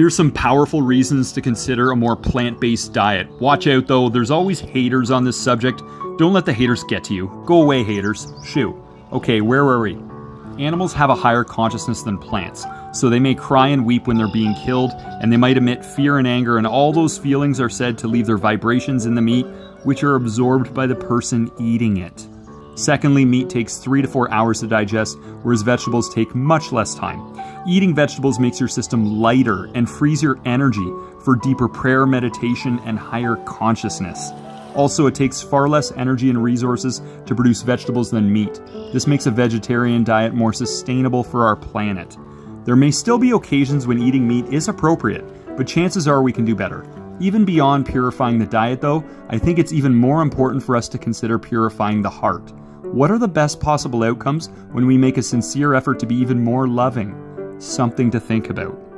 Here's some powerful reasons to consider a more plant based diet. Watch out though, there's always haters on this subject. Don't let the haters get to you. Go away, haters. Shoo. Okay, where were we? Animals have a higher consciousness than plants, so they may cry and weep when they're being killed, and they might emit fear and anger, and all those feelings are said to leave their vibrations in the meat, which are absorbed by the person eating it. Secondly, meat takes three to four hours to digest, whereas vegetables take much less time. Eating vegetables makes your system lighter and frees your energy for deeper prayer, meditation, and higher consciousness. Also, it takes far less energy and resources to produce vegetables than meat. This makes a vegetarian diet more sustainable for our planet. There may still be occasions when eating meat is appropriate, but chances are we can do better. Even beyond purifying the diet, though, I think it's even more important for us to consider purifying the heart. What are the best possible outcomes when we make a sincere effort to be even more loving? Something to think about.